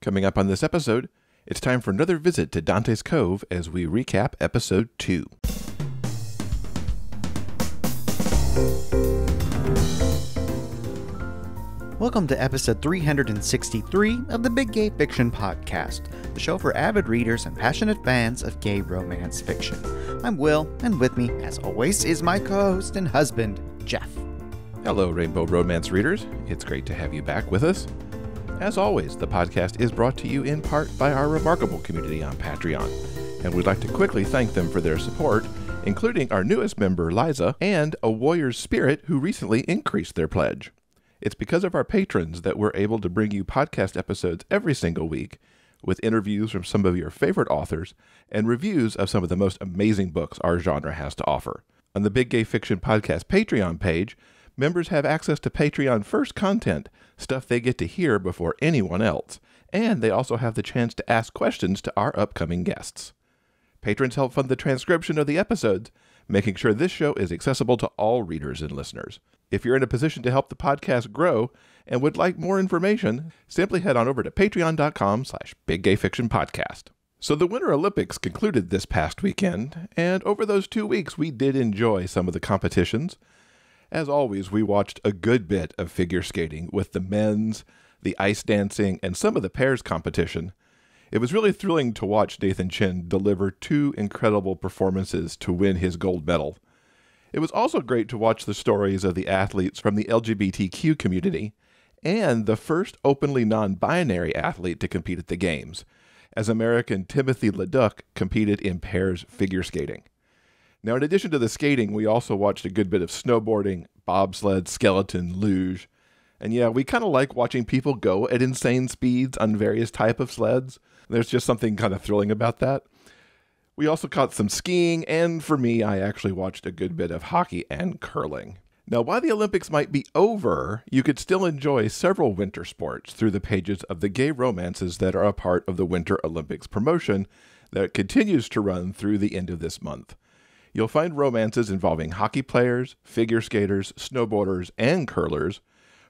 Coming up on this episode, it's time for another visit to Dante's Cove as we recap episode 2. Welcome to episode 363 of the Big Gay Fiction Podcast, the show for avid readers and passionate fans of gay romance fiction. I'm Will, and with me, as always, is my co host and husband, Jeff. Hello, Rainbow Romance readers. It's great to have you back with us. As always, the podcast is brought to you in part by our remarkable community on Patreon, and we'd like to quickly thank them for their support, including our newest member, Liza, and a Warrior's Spirit who recently increased their pledge. It's because of our patrons that we're able to bring you podcast episodes every single week with interviews from some of your favorite authors and reviews of some of the most amazing books our genre has to offer. On the Big Gay Fiction Podcast Patreon page, members have access to Patreon first content, stuff they get to hear before anyone else, and they also have the chance to ask questions to our upcoming guests. Patrons help fund the transcription of the episodes, making sure this show is accessible to all readers and listeners. If you're in a position to help the podcast grow and would like more information, simply head on over to patreon.com slash biggayfictionpodcast. So the Winter Olympics concluded this past weekend, and over those two weeks we did enjoy some of the competitions. As always, we watched a good bit of figure skating with the men's, the ice dancing, and some of the pairs competition. It was really thrilling to watch Nathan Chen deliver two incredible performances to win his gold medal. It was also great to watch the stories of the athletes from the LGBTQ community and the first openly non binary athlete to compete at the Games, as American Timothy Leduc competed in pairs figure skating. Now, in addition to the skating, we also watched a good bit of snowboarding, bobsled, skeleton, luge. And yeah, we kind of like watching people go at insane speeds on various type of sleds. There's just something kind of thrilling about that. We also caught some skiing, and for me, I actually watched a good bit of hockey and curling. Now, while the Olympics might be over, you could still enjoy several winter sports through the pages of the gay romances that are a part of the Winter Olympics promotion that continues to run through the end of this month. You'll find romances involving hockey players, figure skaters, snowboarders, and curlers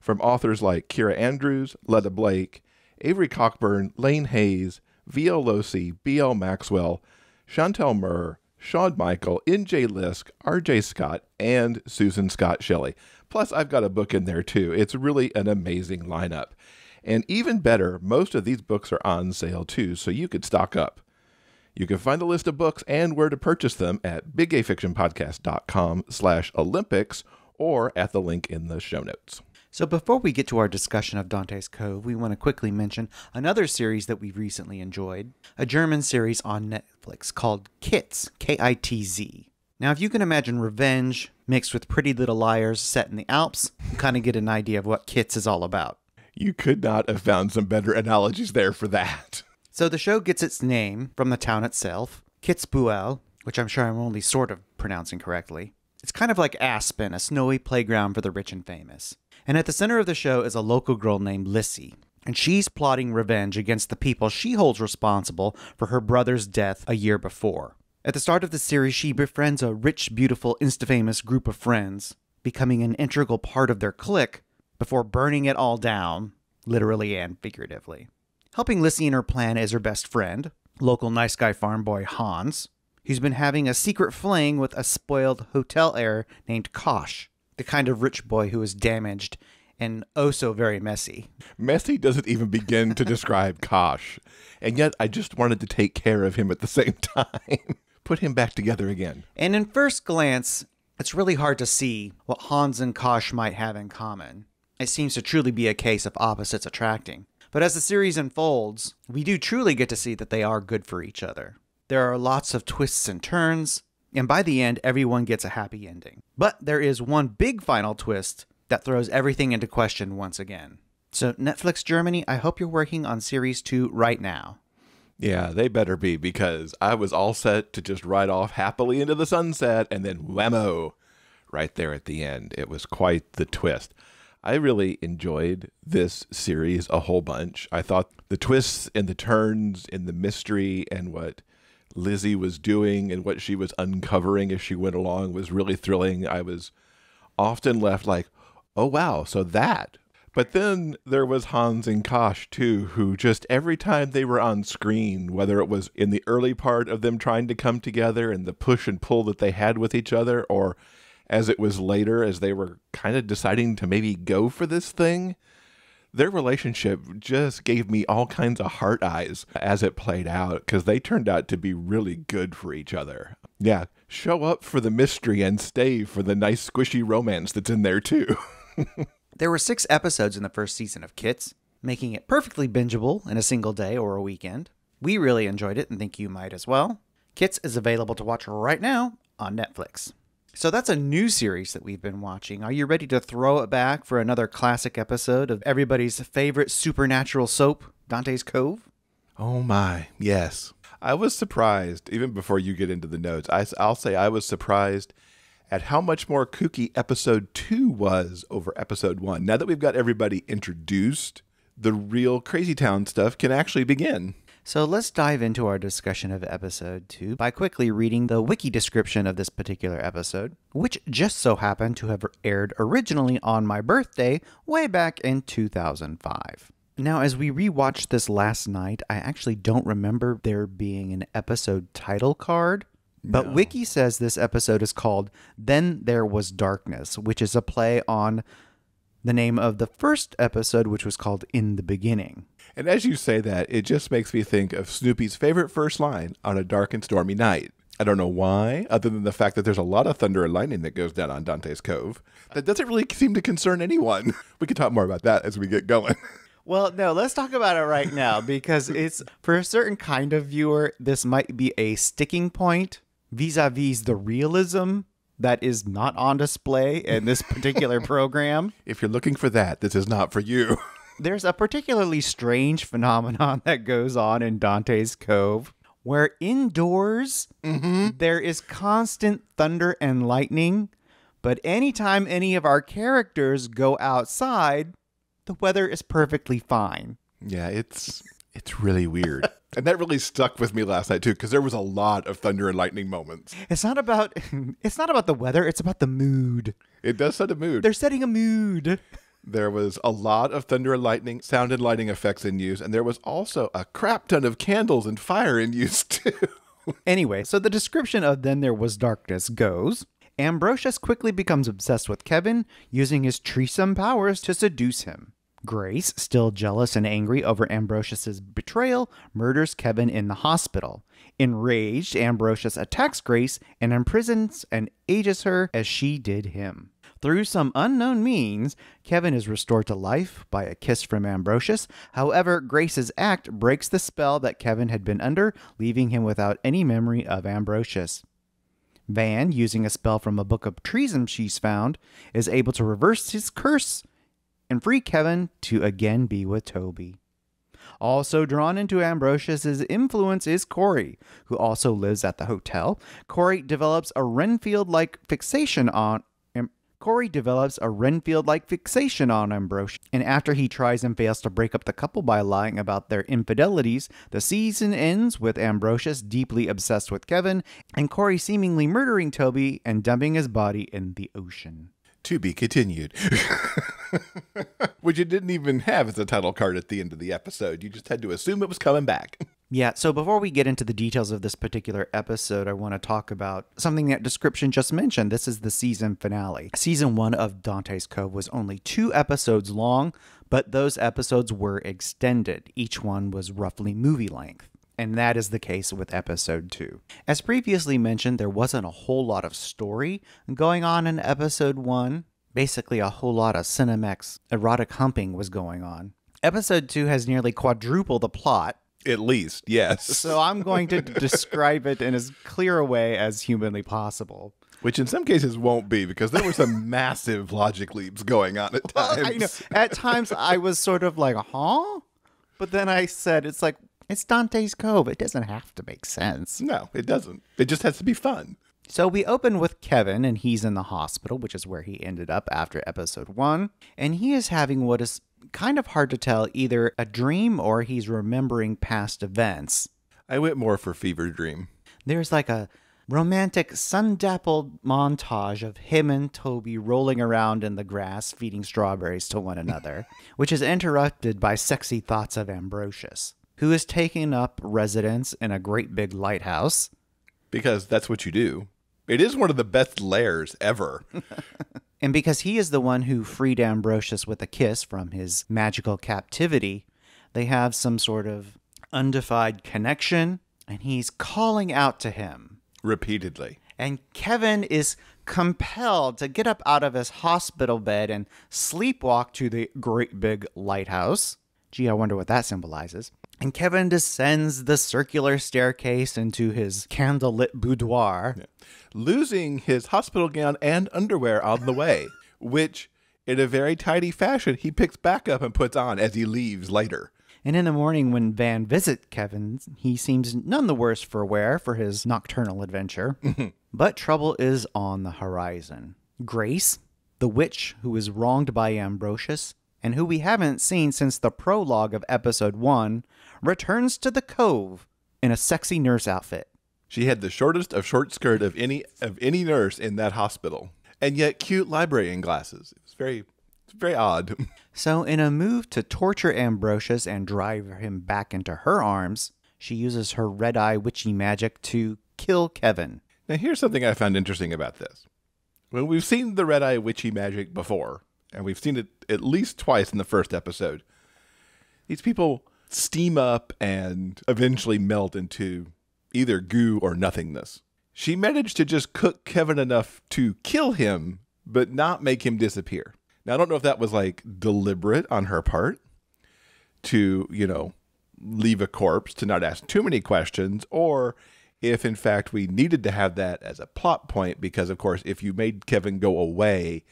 from authors like Keira Andrews, Letta Blake, Avery Cockburn, Lane Hayes, V.L. Locey, B.L. Maxwell, Chantel Murr, Sean Michael, N.J. Lisk, R.J. Scott, and Susan Scott Shelley. Plus, I've got a book in there too. It's really an amazing lineup. And even better, most of these books are on sale too, so you could stock up. You can find the list of books and where to purchase them at biggayfictionpodcast.com slash Olympics or at the link in the show notes. So, before we get to our discussion of Dante's Cove, we want to quickly mention another series that we've recently enjoyed a German series on Netflix called Kitz, K I T Z. Now, if you can imagine revenge mixed with Pretty Little Liars set in the Alps, you kind of get an idea of what Kitz is all about. You could not have found some better analogies there for that. So, the show gets its name from the town itself, Kitzbühel, which I'm sure I'm only sort of pronouncing correctly. It's kind of like Aspen, a snowy playground for the rich and famous. And at the center of the show is a local girl named Lissy. And she's plotting revenge against the people she holds responsible for her brother's death a year before. At the start of the series, she befriends a rich, beautiful, insta famous group of friends, becoming an integral part of their clique before burning it all down, literally and figuratively. Helping Lissy in her plan is her best friend, local nice guy farm boy Hans, who's been having a secret fling with a spoiled hotel heir named Kosh the kind of rich boy who is damaged and oh so very messy. Messy doesn't even begin to describe Kosh, and yet I just wanted to take care of him at the same time. Put him back together again. And in first glance, it's really hard to see what Hans and Kosh might have in common. It seems to truly be a case of opposites attracting. But as the series unfolds, we do truly get to see that they are good for each other. There are lots of twists and turns, and by the end, everyone gets a happy ending. But there is one big final twist that throws everything into question once again. So, Netflix Germany, I hope you're working on series two right now. Yeah, they better be because I was all set to just ride off happily into the sunset and then whammo, right there at the end. It was quite the twist. I really enjoyed this series a whole bunch. I thought the twists and the turns and the mystery and what Lissy was doing and what she was uncovering as she went along was really thrilling. I was often left like, oh, wow, so that. But then there was Hans and Kosh too, who just every time they were on screen, whether it was in the early part of them trying to come together and the push and pull that they had with each other, or as it was later as they were kind of deciding to maybe go for this thing, their relationship just gave me all kinds of heart eyes as it played out because they turned out to be really good for each other. Yeah, show up for the mystery and stay for the nice squishy romance that's in there too. There were six episodes in the first season of Kitz, making it perfectly bingeable in a single day or a weekend. We really enjoyed it and think you might as well. Kitz is available to watch right now on Netflix. So that's a new series that we've been watching. Are you ready to throw it back for another classic episode of everybody's favorite supernatural soap, Dante's Cove? Oh my, yes. I was surprised, even before you get into the notes, I, will say I was surprised at how much more kooky episode two was over episode one. Now that we've got everybody introduced, the real Crazy Town stuff can actually begin. So let's dive into our discussion of episode 2 by quickly reading the wiki description of this particular episode, which just so happened to have aired originally on my birthday way back in 2005. Now, as we rewatched this last night, I actually don't remember there being an episode title card. But No. Wiki says this episode is called Then There Was Darkness, which is a play on the name of the first episode, which was called In the Beginning. And as you say that, it just makes me think of Snoopy's favorite first line on a dark and stormy night. I don't know why, other than the fact that there's a lot of thunder and lightning that goes down on Dante's Cove. That doesn't really seem to concern anyone. We can talk more about that as we get going. Well, no, let's talk about it right now because it's for a certain kind of viewer, this might be a sticking point vis a vis the realism that is not on display in this particular program. If you're looking for that, this is not for you. There's a particularly strange phenomenon that goes on in Dante's Cove where indoors mm-hmm. there is constant thunder and lightning, but anytime any of our characters go outside, the weather is perfectly fine. Yeah, it's it's really weird. and that really stuck with me last night too because there was a lot of thunder and lightning moments. It's not about it's not about the weather, it's about the mood. It does set a mood. They're setting a mood. There was a lot of thunder and lightning, sound and lighting effects in use, and there was also a crap ton of candles and fire in use too. Anyway, so the description of Then There Was Darkness goes Ambrosius quickly becomes obsessed with Kevin, using his Tresum powers to seduce him. Grace, still jealous and angry over Ambrosius's betrayal, murders Kevin in the hospital. Enraged, Ambrosius attacks Grace and imprisons and ages her as she did him. Through some unknown means, Kevin is restored to life by a kiss from Ambrosius. However, Grace's act breaks the spell that Kevin had been under, leaving him without any memory of Ambrosius. Van, using a spell from a book of Tresum she's found, is able to reverse his curse and free Kevin to again be with Toby. Also drawn into Ambrosius's influence is Corey, who also lives at the hotel. Corey develops a Renfield-like fixation on Am- Corey develops a Renfield-like fixation on Ambrosius, and after he tries and fails to break up the couple by lying about their infidelities, the season ends with Ambrosius deeply obsessed with Kevin, and Corey seemingly murdering Toby and dumping his body in the ocean. To be continued. Which it didn't even have as a title card at the end of the episode. You just had to assume it was coming back. Yeah, so before we get into the details of this particular episode, I want to talk about something that description just mentioned. This is the season finale. Season one of Dante's Cove was only two episodes long, but those episodes were extended. Each one was roughly movie length. And that is the case with episode two. As previously mentioned, there wasn't a whole lot of story going on in episode one. Basically, a whole lot of Cinemax erotic humping was going on. Episode two has nearly quadruple the plot, At least, yes. so I'm going to describe it in as clear a way as humanly possible. Which in some cases won't be because there were some massive logic leaps going on at times. I know. At times I was sort of like, huh? But then I said, it's like, it's Dante's Cove. It doesn't have to make sense. No, it doesn't. It just has to be fun. So we open with Kevin, and he's in the hospital, which is where he ended up after episode one. And he is having what is kind of hard to tell either a dream or he's remembering past events. I went more for Fever Dream. there's like a romantic sun dappled montage of him and Toby rolling around in the grass feeding strawberries to one another, which is interrupted by sexy thoughts of Ambrosius, who is taking up residence in a great big lighthouse. Because that's what you do. It is one of the best lairs ever. And because he is the one who freed Ambrosius with a kiss from his magical captivity, they have some sort of undefined connection, and he's calling out to him. Repeatedly. And Kevin is compelled to get up out of his hospital bed and sleepwalk to the great big lighthouse. Gee, I wonder what that symbolizes. And Kevin descends the circular staircase into his candlelit boudoir. Losing his hospital gown and underwear on the way, which, in a very tidy fashion, he picks back up and puts on as he leaves later. And in the morning, when Van visits Kevin, he seems none the worse for wear for his nocturnal adventure. Mm-hmm. but trouble is on the horizon. Grace, the witch who is wronged by Ambrosius, and who we haven't seen since the prologue of episode 1, returns to the cove in a sexy nurse outfit. She had the shortest of short skirt of any of any nurse in that hospital, and yet cute librarian glasses. It was very, very odd. So, in a move to torture Ambrosius and drive him back into her arms, she uses her red eye witchy magic to kill Kevin. Now, here's something I found interesting about this. Well, we've seen the red eye witchy magic before, and we've seen it at least twice in the first episode. These people steam up and eventually melt into either goo or nothingness. She managed to just cook Kevin enough to kill him, but not make him disappear. Now, I don't know if that was like deliberate on her part to, you know, leave a corpse to not ask too many questions, or if in fact we needed to have that as a plot point, because of course, if you made Kevin go away,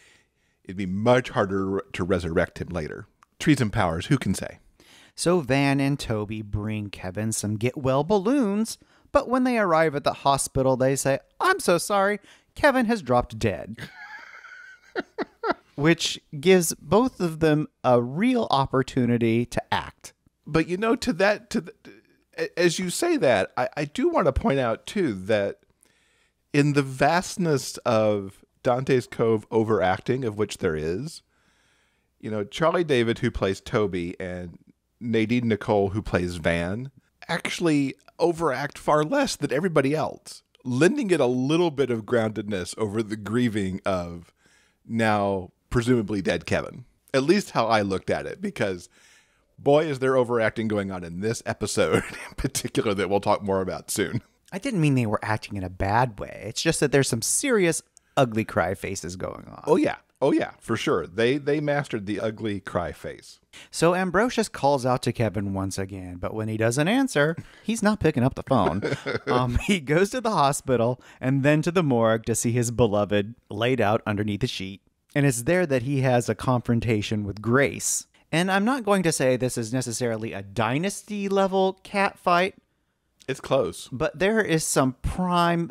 it'd be much harder to resurrect him later. Tresum powers, who can say? So Van and Toby bring Kevin some get well balloons, but when they arrive at the hospital, they say, I'm so sorry, Kevin has dropped dead. Which gives both of them a real opportunity to act. But you know, to that, to the, as you say that, I, I do want to point out too that in the vastness of Dante's Cove overacting, of which there is, you know, Charlie David, who plays Toby, and Nadine Nicole, who plays Van, actually overact far less than everybody else, lending it a little bit of groundedness over the grieving of now presumably dead Kevin. At least how I looked at it, because boy, is there overacting going on in this episode in particular that we'll talk more about soon. I didn't mean they were acting in a bad way. It's just that there's some serious ugly cry faces going on. Oh yeah. Oh yeah, for sure. They they mastered the ugly cry face. So Ambrosius calls out to Kevin once again, but when he doesn't answer, he's not picking up the phone. um, he goes to the hospital and then to the morgue to see his beloved laid out underneath a sheet. And it's there that he has a confrontation with Grace. And I'm not going to say this is necessarily a dynasty level cat fight, It's close. but there is some prime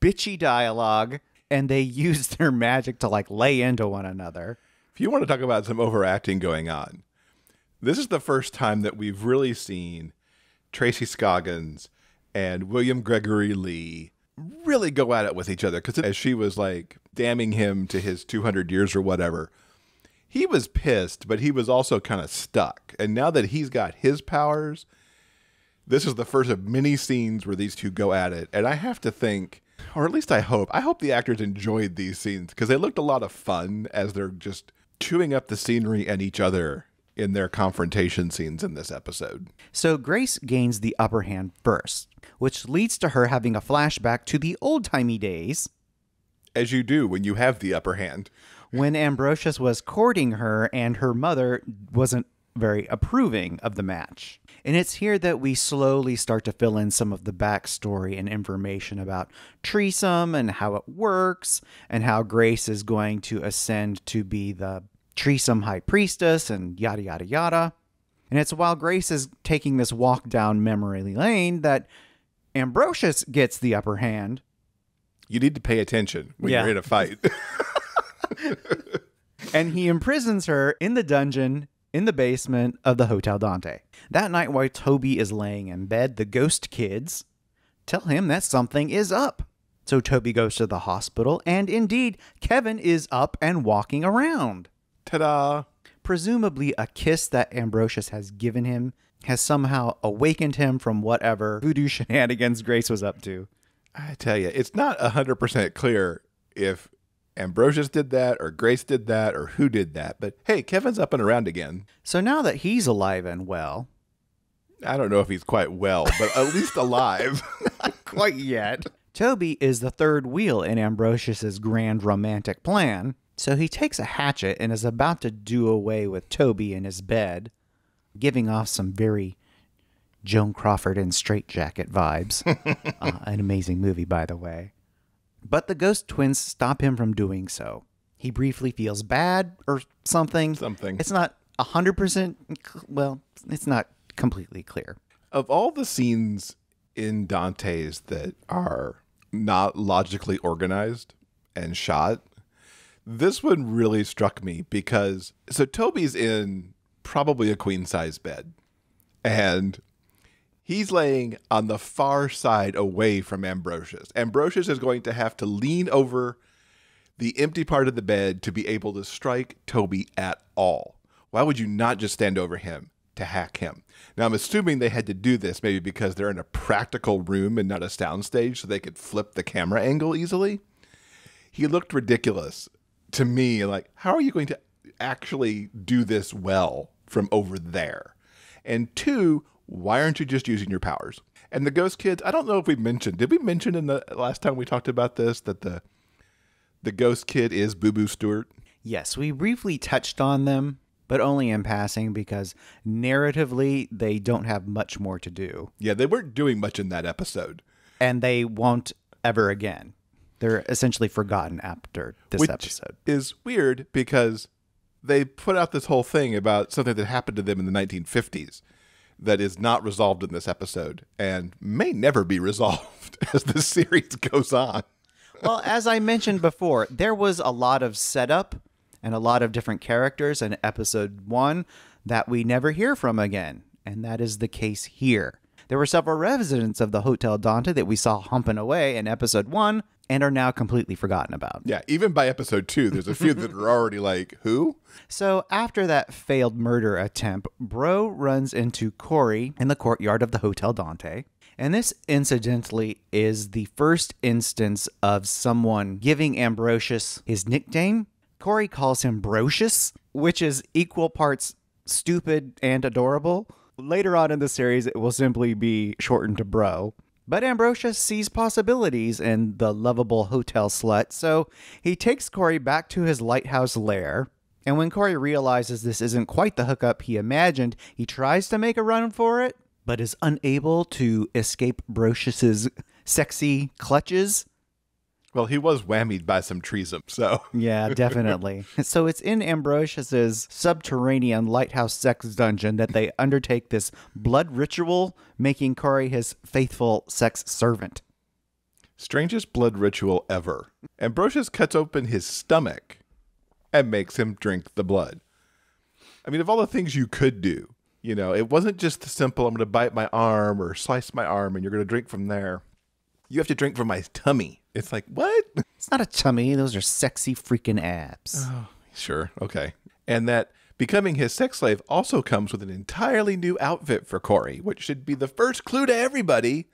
bitchy dialogue, and they use their magic to like lay into one another. If you want to talk about some overacting going on, this is the first time that we've really seen Tracy Scoggins and William Gregory Lee really go at it with each other. Because as she was like damning him to his 200 years or whatever, he was pissed, but he was also kind of stuck. And now that he's got his powers, this is the first of many scenes where these two go at it. And I have to think, or at least I hope, I hope the actors enjoyed these scenes because they looked a lot of fun as they're just chewing up the scenery and each other in their confrontation scenes in this episode. So Grace gains the upper hand first, which leads to her having a flashback to the old timey days As you do when you have the upper hand. when Ambrosius was courting her and her mother wasn't very approving of the match. And it's here that we slowly start to fill in some of the backstory and information about Tresum and how it works, and how Grace is going to ascend to be the Tresum High Priestess, and yada, yada, yada. And it's while Grace is taking this walk down memory lane that Ambrosius gets the upper hand. You need to pay attention when Yeah. you're in a fight. and he imprisons her in the dungeon in the basement of the Hotel Dante. That night, while Toby is laying in bed, the ghost kids tell him that something is up. So Toby goes to the hospital, and indeed, Kevin is up and walking around. Ta da! Presumably, a kiss that Ambrosius has given him has somehow awakened him from whatever voodoo shenanigans Grace was up to. I tell you, it's not 100% clear if Ambrosius did that or Grace did that or who did that. But hey, Kevin's up and around again. So now that he's alive and well, I don't know if he's quite well, but at least alive. not quite yet, Toby is the third wheel in Ambrosius's grand romantic plan. So he takes a hatchet and is about to do away with Toby in his bed, giving off some very Joan Crawford in Straitjacket vibes. uh, an amazing movie, by the way. But the ghost twins stop him from doing so. He briefly feels bad or something. Something. It's not 100%, well, it's not completely clear. of all the scenes in Dante's that are not logically organized and shot, this one really struck me because so Toby's in probably a queen size bed and he's laying on the far side away from Ambrosius. Ambrosius is going to have to lean over the empty part of the bed to be able to strike Toby at all. Why would you not just stand over him to hack him? Now, I'm assuming they had to do this maybe because they're in a practical room and not a soundstage so they could flip the camera angle easily. He looked ridiculous to me. Like, how are you going to actually do this well from over there? And two, why aren't you just using your powers? And the ghost kids, I don't know if we mentioned, did we mention in the last time we talked about this that the the ghost kid is Boo Boo Stewart? Yes, we briefly touched on them, but only in passing because narratively they don't have much more to do. Yeah, they weren't doing much in that episode. And they won't ever again. They're essentially forgotten after this which episode. is weird because they put out this whole thing about something that happened to them in the 1950s that is not resolved in this episode and may never be resolved as the series goes on. well, as I mentioned before, there was a lot of setup and a lot of different characters in episode one that we never hear from again. And that is the case here. There were several residents of the Hotel Dante that we saw humping away in episode one and are now completely forgotten about. Yeah, even by episode two, there's a few that are already like, who? So, after that failed murder attempt, Bro runs into Corey in the courtyard of the Hotel Dante. And this, incidentally, is the first instance of someone giving Ambrosius his nickname. Corey calls him Brocious, which is equal parts stupid and adorable. Later on in the series, it will simply be shortened to Bro. But Ambrosius sees possibilities in the lovable hotel slut, so he takes Corey back to his lighthouse lair. And when Corey realizes this isn't quite the hookup he imagined, he tries to make a run for it, but is unable to escape Brocious's sexy clutches. Well, he was whammied by some Tresum, so. Yeah, definitely. so it's in Ambrosius's subterranean lighthouse sex dungeon that they undertake this blood ritual, making Corey his faithful sex servant. Strangest blood ritual ever. Ambrosius cuts open his stomach and makes him drink the blood. I mean, of all the things you could do, you know, it wasn't just the simple, I'm going to bite my arm or slice my arm and you're going to drink from there. You have to drink from my tummy. It's like, what? It's not a tummy, those are sexy freaking abs. Oh, sure, okay. And that becoming his sex slave also comes with an entirely new outfit for Corey, which should be the first clue to everybody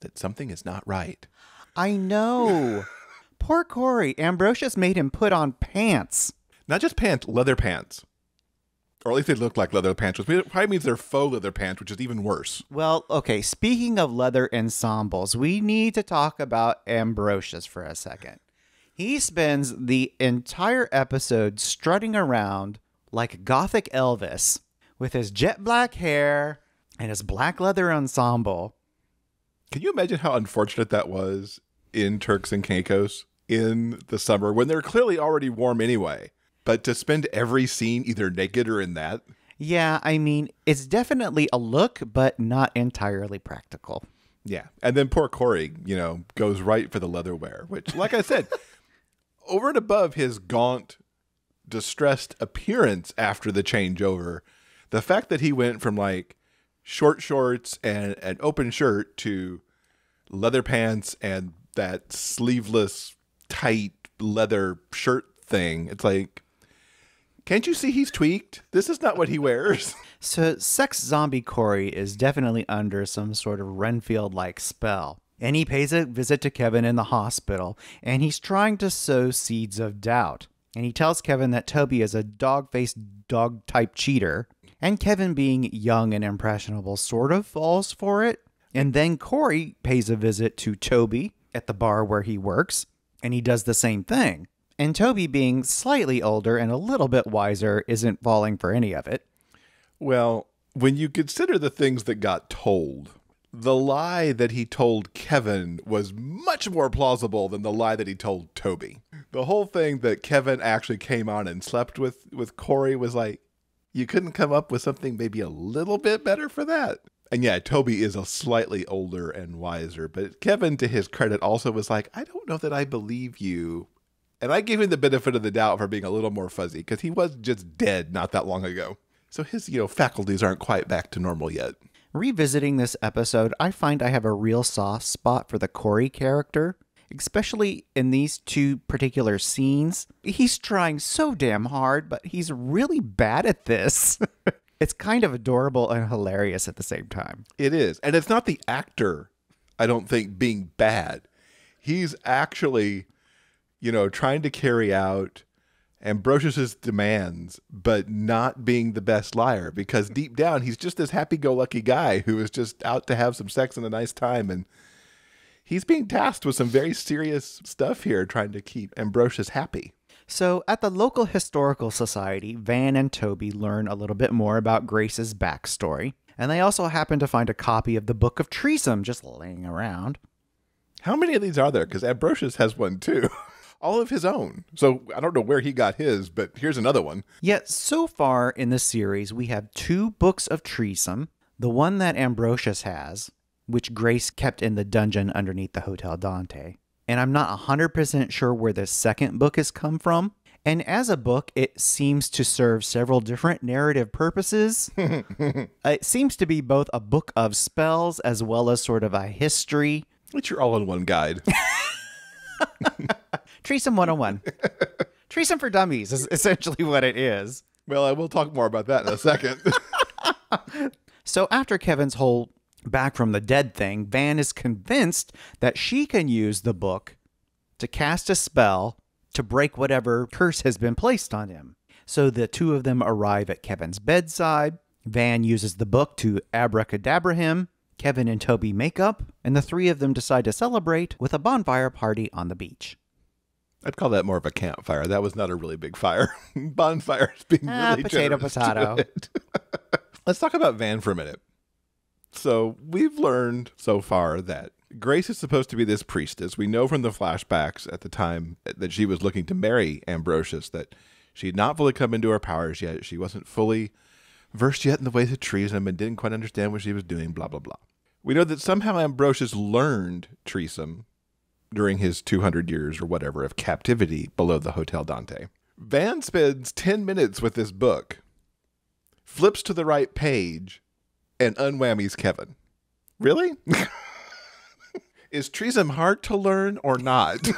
that something is not right. I know. Poor Corey. Ambrosius made him put on pants. Not just pants, leather pants. Or at least they look like leather pants, which probably means they're faux leather pants, which is even worse. Well, okay, speaking of leather ensembles, we need to talk about Ambrosius for a second. He spends the entire episode strutting around like gothic Elvis with his jet black hair and his black leather ensemble. Can you imagine how unfortunate that was in Turks and Caicos in the summer when they're clearly already warm anyway? But to spend every scene either naked or in that, Yeah, I mean, it's definitely a look, but not entirely practical. yeah. And then poor Corey, you know, goes right for the leather wear, which, like I said, over and above his gaunt, distressed appearance after the changeover, the fact that he went from like short shorts and an open shirt to leather pants and that sleeveless, tight leather shirt thing. It's like, can't you see he's tweaked? This is not what he wears. So, sex zombie Corey is definitely under some sort of Renfield like spell. And he pays a visit to Kevin in the hospital, and he's trying to sow seeds of doubt. And he tells Kevin that Toby is a dog faced dog type cheater, and Kevin, being young and impressionable, sort of falls for it. And then Corey pays a visit to Toby at the bar where he works, and he does the same thing. And Toby, being slightly older and a little bit wiser, isn't falling for any of it. Well, when you consider the things that got told, the lie that he told Kevin was much more plausible than the lie that he told Toby. The whole thing that Kevin actually came on and slept with with Corey was like, you couldn't come up with something maybe a little bit better for that. And yeah, Toby is a slightly older and wiser, but Kevin, to his credit, also was like, I don't know that I believe you. And I gave him the benefit of the doubt for being a little more fuzzy because he was just dead not that long ago. So his, you know, faculties aren't quite back to normal yet. Revisiting this episode, I find I have a real soft spot for the Corey character, especially in these two particular scenes. He's trying so damn hard, but he's really bad at this. it's kind of adorable and hilarious at the same time. It is. And it's not the actor, I don't think, being bad. He's actually, you know, trying to carry out Ambrosius's demands, but not being the best liar because deep down he's just this happy-go-lucky guy who is just out to have some sex and a nice time, and he's being tasked with some very serious stuff here, trying to keep Ambrosius happy. So, at the local historical society, Van and Toby learn a little bit more about Grace's backstory, and they also happen to find a copy of the Book of Tresum just laying around. How many of these are there? Because Ambrosius has one too. all of his own. So I don't know where he got his, but here's another one. Yet so far in the series, we have two books of Tresum. The one that Ambrosius has, which Grace kept in the dungeon underneath the Hotel Dante. And I'm not 100% sure where the second book has come from. And as a book, it seems to serve several different narrative purposes. it seems to be both a book of spells as well as sort of a history. It's your all in one guide. Tresum 101. Tresum for Dummies is essentially what it is. Well, I will talk more about that in a second. so after Kevin's whole back from the dead thing, Van is convinced that she can use the book to cast a spell to break whatever curse has been placed on him. So the two of them arrive at Kevin's bedside. Van uses the book to abracadabra him. Kevin and Toby make up, and the three of them decide to celebrate with a bonfire party on the beach. I'd call that more of a campfire. That was not a really big fire. Bonfire Bonfires being ah, really potato potato. Let's talk about Van for a minute. So we've learned so far that Grace is supposed to be this priestess. We know from the flashbacks at the time that she was looking to marry Ambrosius that she had not fully come into her powers yet. She wasn't fully versed yet in the ways of Tresum and didn't quite understand what she was doing, blah, blah, blah. We know that somehow Ambrosius learned Tresum during his 200 years or whatever of captivity below the Hotel Dante. Van spends 10 minutes with this book, flips to the right page, and unwhammies Kevin. Really? Is Tresum hard to learn or not?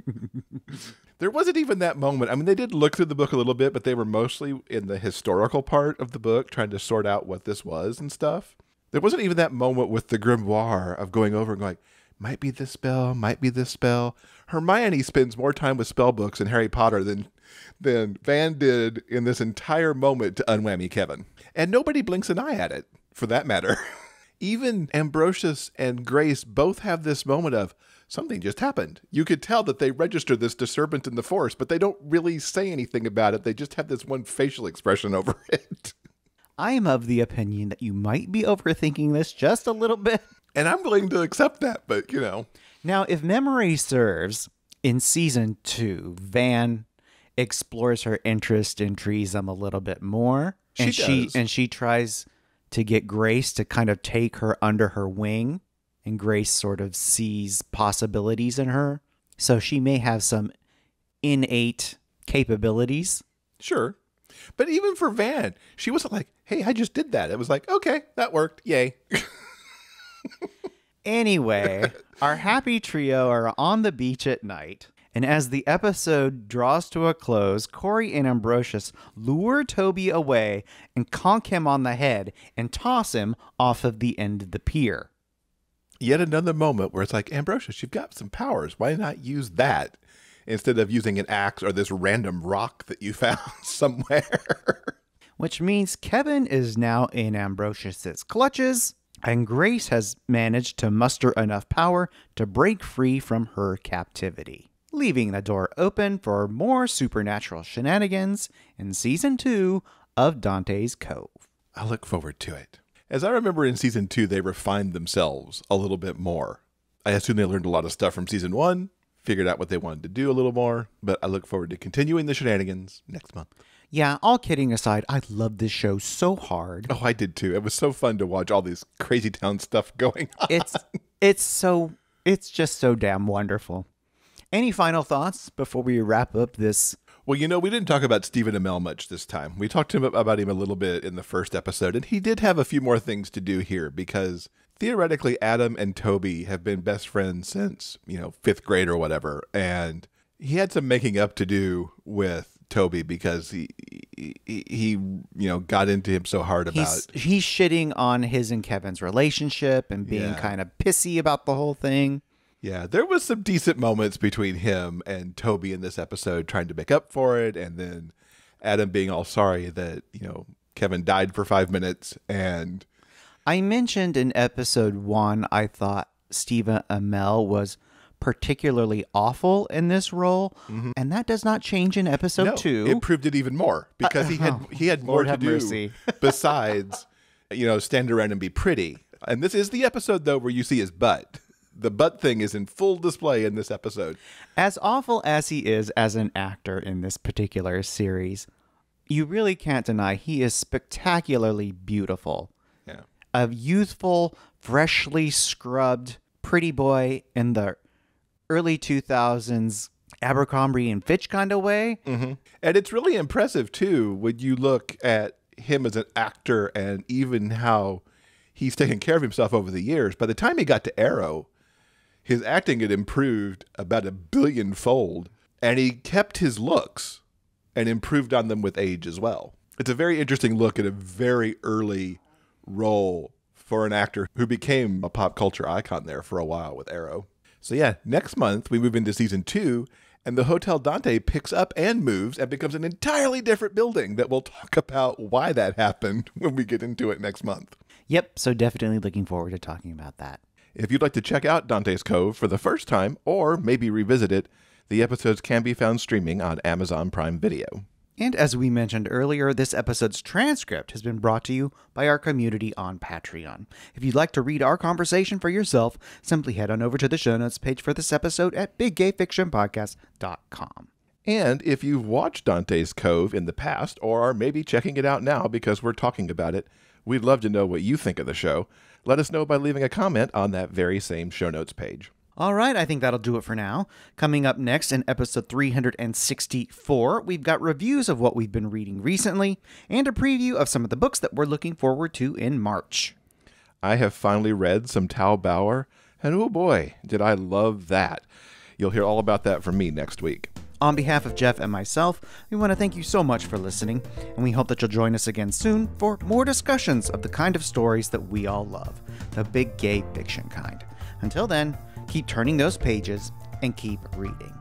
there wasn't even that moment. I mean, they did look through the book a little bit, but they were mostly in the historical part of the book, trying to sort out what this was and stuff. There wasn't even that moment with the grimoire of going over and going, might be this spell, might be this spell. Hermione spends more time with spell books in Harry Potter than than Van did in this entire moment to unwhammy Kevin. And nobody blinks an eye at it, for that matter. Even Ambrosius and Grace both have this moment of something just happened. You could tell that they registered this disturbance in the force, but they don't really say anything about it. They just have this one facial expression over it. I am of the opinion that you might be overthinking this just a little bit. And I'm willing to accept that, but you know. Now, if memory serves, in season two, Van explores her interest in Tresum a little bit more. And she and she tries to get Grace to kind of take her under her wing. And Grace sort of sees possibilities in her. So she may have some innate capabilities. Sure. But even for Van, she wasn't like, hey, I just did that. It was like, okay, that worked. Yay. Anyway, our happy trio are on the beach at night. And as the episode draws to a close, Corey and Ambrosius lure Toby away and conk him on the head and toss him off of the end of the pier. Yet another moment where it's like, Ambrosius, you've got some powers. Why not use that instead of using an axe or this random rock that you found somewhere? Which means Kevin is now in Ambrosius's clutches, and Grace has managed to muster enough power to break free from her captivity, leaving the door open for more supernatural shenanigans in season two of Dante's Cove. I look forward to it. As I remember in season two, they refined themselves a little bit more. I assume they learned a lot of stuff from season one, figured out what they wanted to do a little more, but I look forward to continuing the shenanigans next month. Yeah, all kidding aside, I love this show so hard. Oh, I did too. It was so fun to watch all these crazy town stuff going on. It's it's so it's just so damn wonderful. Any final thoughts before we wrap up this Well, you know, we didn't talk about Stephen Amell much this time. We talked to him about him a little bit in the first episode, and he did have a few more things to do here because theoretically, Adam and Toby have been best friends since, you know, fifth grade or whatever. And he had some making up to do with Toby because he, he, he you know, got into him so hard about he's he's shitting on his and Kevin's relationship and being Yeah. kind of pissy about the whole thing. Yeah, there was some decent moments between him and Toby in this episode trying to make up for it and then Adam being all sorry that, you know, Kevin died for 5 minutes and I mentioned in episode one, I thought Stephen Amell was particularly awful in this role, mm-hmm. and that does not change in episode no, two. it proved it even more because he had he had more Lord to do mercy. besides you know stand around and be pretty. And this is the episode though where you see his butt. The butt thing is in full display in this episode. as awful as he is as an actor in this particular series, you really can't deny he is spectacularly beautiful. A youthful, freshly scrubbed pretty boy in the early 2000s Abercrombie and Fitch kind of way. Mm-hmm. And it's really impressive too when you look at him as an actor and even how he's taken care of himself over the years. By the time he got to Arrow, his acting had improved about a billion fold, and he kept his looks and improved on them with age as well. It's a very interesting look at a very early role for an actor who became a pop culture icon there for a while with Arrow. So yeah, next month we move into season two, and the Hotel Dante picks up and moves and becomes an entirely different building that we'll talk about why that happened when we get into it next month. Yep, so definitely looking forward to talking about that. If you'd like to check out Dante's Cove for the first time or maybe revisit it, the episodes can be found streaming on Amazon Prime Video. And as we mentioned earlier, this episode's transcript has been brought to you by our community on Patreon. If you'd like to read our conversation for yourself, simply head on over to the show notes page for this episode at biggayfictionpodcast.com. And if you've watched Dante's Cove in the past or are maybe checking it out now because we're talking about it, we'd love to know what you think of the show. Let us know by leaving a comment on that very same show notes page. All right, I think that'll do it for now. Coming up next in episode 364, we've got reviews of what we've been reading recently and a preview of some of the books that we're looking forward to in March. I have finally read some Tal Bauer, and oh boy, did I love that. You'll hear all about that from me next week. On behalf of Jeff and myself, we want to thank you so much for listening, and we hope that you'll join us again soon for more discussions of the kind of stories that we all love the big gay fiction kind. Until then, Keep turning those pages and keep reading.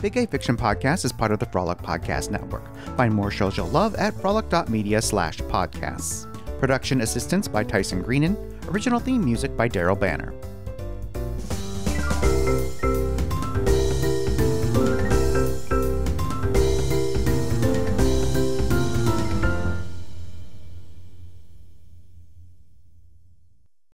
Big Gay Fiction Podcast is part of the Frolic Podcast Network. Find more shows you'll love at frolic.media slash podcasts. Production assistance by Tyson Greenan. Original theme music by Daryl Banner.